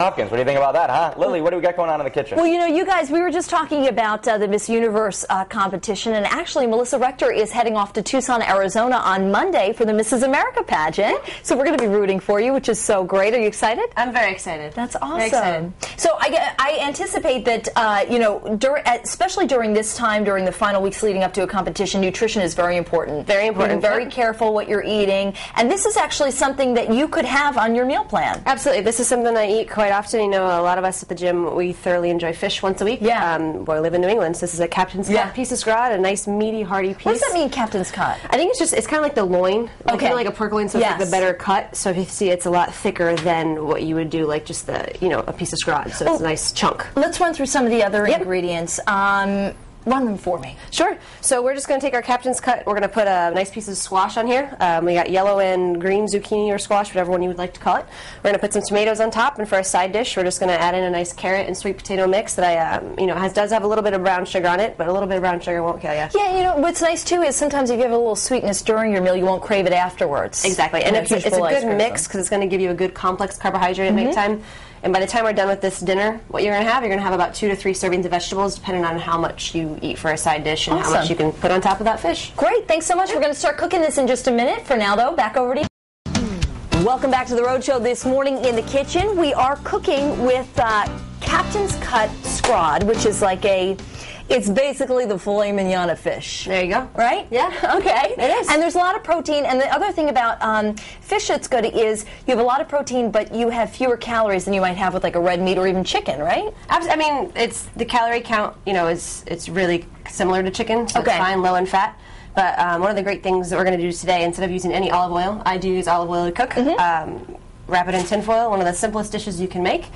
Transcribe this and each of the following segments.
Hopkins, what do you think about that, huh? Lily, what do we got going on in the kitchen? Well, you know, you guys, we were just talking about uh, the Miss Universe uh, competition, and actually, Melissa Rector is heading off to Tucson, Arizona on Monday for the Mrs. America pageant. So we're going to be rooting for you, which is so great. Are you excited? I'm very excited. That's awesome. excited. So I, I anticipate that uh, you know, dur- especially during this time, during the final weeks leading up to a competition, nutrition is very important. Very important, Being very careful what you're eating, and this is actually something that you could have on your meal plan. Absolutely. This is something I eat quite often. You know, a lot of us at the gym, we thoroughly enjoy fish once a week. Yeah. Um, we live in New England, so this is a captain's Yeah. cut piece of scrod, a nice meaty, hearty piece. What does that mean, Captain's Cut? I think it's just, it's kind of like the loin. Like, Okay. You know, like a pork loin, so it's like Yes. the better cut. So if you see, it's a lot thicker than what you would do, like just the, you know, a piece of scrod. So it's a nice chunk. Let's run through some of the other Yep. ingredients. Um, run them for me. Sure. So we're just going to take our captain's cut. We're going to put a nice piece of squash on here. Um, we got yellow and green zucchini or squash, whatever one you would like to call it. We're going to put some tomatoes on top, and for a side dish, we're just going to add in a nice carrot and sweet potato mix that I, um, you know, has does have a little bit of brown sugar on it, but a little bit of brown sugar won't kill you. Yeah, you know what's nice too is sometimes if you have a little sweetness during your meal, you won't crave it afterwards. Exactly, and it's, that's it's a good mix because it's going to give you a good complex carbohydrate Mm-hmm. at nighttime. And by the time we're done with this dinner, what you're going to have, you're going to have about two to three servings of vegetables, depending on how much you eat for a side dish and how much you can put on top of that fish. Great, thanks so much. We're going to start cooking this in just a minute. For now, though, back over to you. Welcome back to the Roadshow this morning in the kitchen. We are cooking with uh, Captain's Cut Scrod, which is like a, it's basically the filet mignon of fish. There you go. Right? Yeah. Okay. It is. And there's a lot of protein. And the other thing about um, fish that's good is you have a lot of protein, but you have fewer calories than you might have with like a red meat or even chicken, right? I mean, it's the calorie count. You know, is it's really similar to chicken, so Okay. it's fine, low in fat. But um, one of the great things that we're going to do today, instead of using any olive oil, I do use olive oil to cook. Um, wrap it in tinfoil. One of the simplest dishes you can make.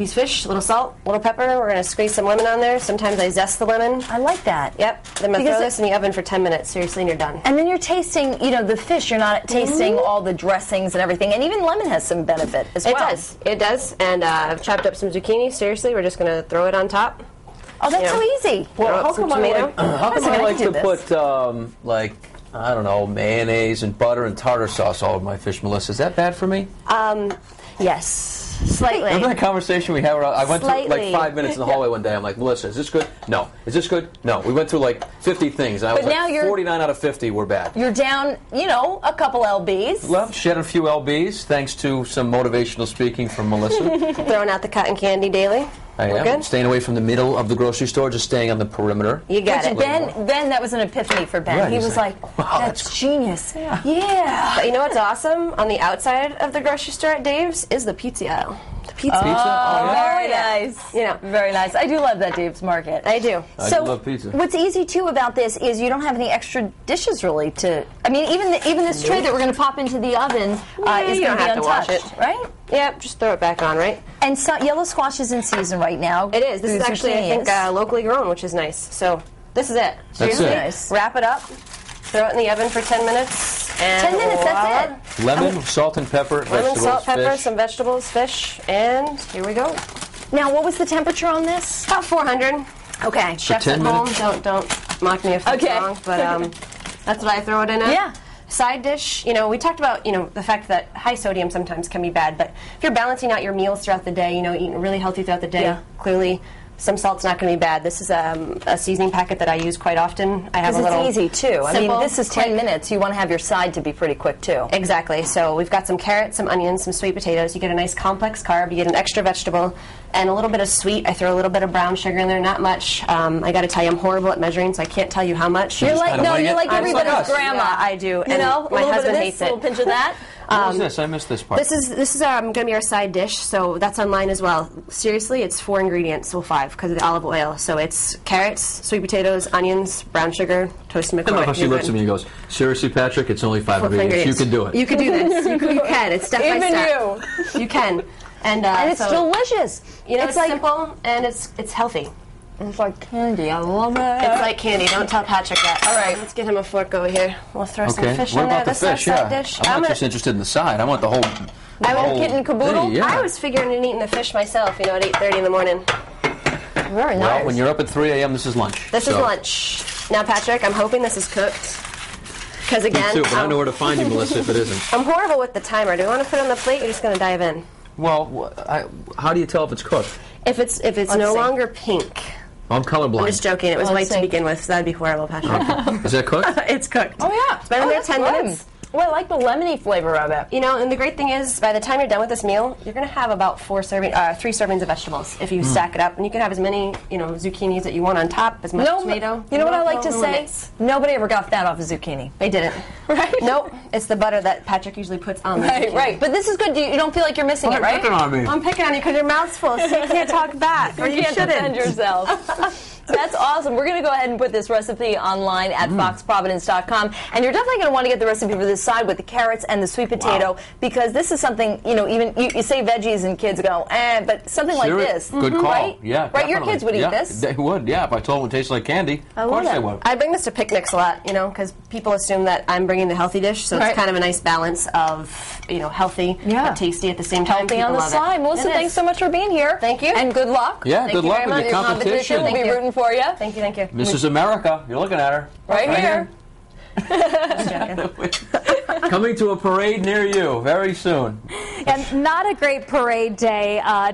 Piece of fish, a little salt, a little pepper. We're going to squeeze some lemon on there. Sometimes I zest the lemon. I like that. Yep. Then I'm going to throw this in the oven for 10 minutes, seriously, and you're done. And then you're tasting, you know, the fish. You're not tasting all the dressings and everything. And even lemon has some benefit as It well. It does. It does. And uh, I've chopped up some zucchini. Seriously, we're just going to throw it on top. Oh, that's Yeah. so easy. Well, how some come I tomato. like, how come I I like can to this. put um, like I don't know mayonnaise and butter and tartar sauce all over my fish, Melissa? Is that bad for me? Um, yes, slightly. Remember that conversation we had? Where I went through like five minutes in the hallway one day. I'm like, Melissa, is this good? No. Is this good? No. We went through like 50 things. And I But was now like, you're- 49 out of 50 were bad. You're down, you know, a couple lbs. Well, shed a few lbs thanks to some motivational speaking from Melissa. Throwing out the cotton candy daily. I We're am good. staying away from the middle of the grocery store, just staying on the perimeter. You got Which it. Ben, Ben, that was an epiphany for Ben. Right, he was like, like, "Wow, "That's, that's genius." Yeah. But you know what's awesome? On the outside of the grocery store at Dave's is the pizza aisle. The pizza. Pizza? Oh, yeah. Very nice. You know. very nice. I do love that Dave's Market. I do. I so do love pizza. what's easy too about this is you don't have any extra dishes really to. I mean, even the, even this tray that we're going to pop into the oven uh, Yeah, is going to be have to wash untouched, it. right? Yep, just throw it back on, right? And so, yellow squash is in season right now. It is. This is actually, I think, uh, locally grown, which is nice. So this is it. That's Seriously, it. Nice. Wrap it up. Throw it in the oven for 10 minutes. And 10 minutes, voila. that's it. Lemon, salt and pepper, Lemon, vegetables, salt, pepper, fish. some vegetables, fish, and here we go. Now, what was the temperature on this? About 400. Okay. Chefs 10 at home, minutes? don't don't mock me if that's Okay. wrong, but um, that's what I throw it in at. Yeah. Side dish, you know, we talked about, you know, the fact that high sodium sometimes can be bad, but if you're balancing out your meals throughout the day, you know, eating really healthy throughout the day, Yeah. clearly some salt's not going to be bad. This is um, a seasoning packet that I use quite often. I have a little it's easy too. I mean, this is 10 minutes. You want to have your side to be pretty quick too. Exactly. So we've got some carrots, some onions, some sweet potatoes. You get a nice complex carb. You get an extra vegetable, and a little bit of sweet. I throw a little bit of brown sugar in there, not much. Um, I got to tell you, I'm horrible at measuring, so I can't tell you how much. You're like kinda no, you're like everybody's grandma. Yeah, I do, You and know, my husband bit of hates this, a it. little pinch of that. What was this? I missed this part. This is this is um, going to be our side dish, so that's online as well. Seriously, it's four ingredients, well five, because of the olive oil. So it's carrots, sweet potatoes, onions, brown sugar, toasted I love how she looks at me and goes, "Seriously, Patrick, it's only five Four ingredients. You can do it." You can do this. You, can- you can. It's step by Even step. You can. And, uh, and it's so, delicious. You know, it's it's, like simple and it's it's healthy. It's like candy. I love it. It's like candy. Don't tell Patrick that. All right, let's get him a fork over here. We'll throw some fish what in there. about the This is fish? side Yeah. dish. I'm not gonna- just interested in the side. I want the whole. The I want whole kit and caboodle? thing, yeah. I was figuring on eating the fish myself. You know, at 8:30 in the morning. very nice. Well, when you're up at 3 a.m., this is lunch. This is lunch. Now, Patrick, I'm hoping this is cooked. Because Me again, too, but I I'm, know where to find you, Melissa, if it isn't. I'm horrible with the timer. Do you want to put it on the plate? You're just going to dive in. Well, wh- I, how do you tell if it's cooked? If it's if it's Let's no see. longer pink, I'm colorblind. I'm just joking. It was Let's white see. to begin with, so that'd be horrible, Patrick. Is that cooked? it's cooked. Oh yeah, It's been in oh, there 10 good. minutes. Well, I like the lemony flavor of it. You know, and the great thing is, by the time you're done with this meal, you're going to have about four serving, uh, three servings of vegetables if you stack it up, and you can have as many, you know, zucchinis that you want on top, as much No, tomato. you know what I No- like to no say? limits. Nobody ever got fat off a zucchini. They didn't. Right? Nope. It's the butter that Patrick usually puts on the Right, zucchini. right. But this is good. You you don't feel like you're missing it, right? Picking on me. I'm picking on you because your mouth's full, so you can't talk back, or you, can't shouldn't. defend yourself. That's awesome. We're going to go ahead and put this recipe online at foxprovidence.com. And you're definitely going to want to get the recipe for this side with the carrots and the sweet potato because this is something, you know, even you, you say veggies and kids go, eh, but something like this. Good call. Right? Yeah, Right? Your kids would eat Yeah, this. They would, yeah. If I told them it tastes like candy, I of course it. they would. I bring this to picnics a lot, you know, because people assume that I'm bringing the healthy dish, so Right. it's kind of a nice balance of, you know, healthy Yeah. but tasty at the same time. Healthy on the love side. Melissa, thanks so much for being here. Thank you. And good luck. Yeah, Thank good luck very with much. your Your competition. competition. We'll be rooting for you. Thank you, thank you. Mrs. America, you're looking at her. Right, here. Coming to a parade near you very soon. And not a great parade day. Uh,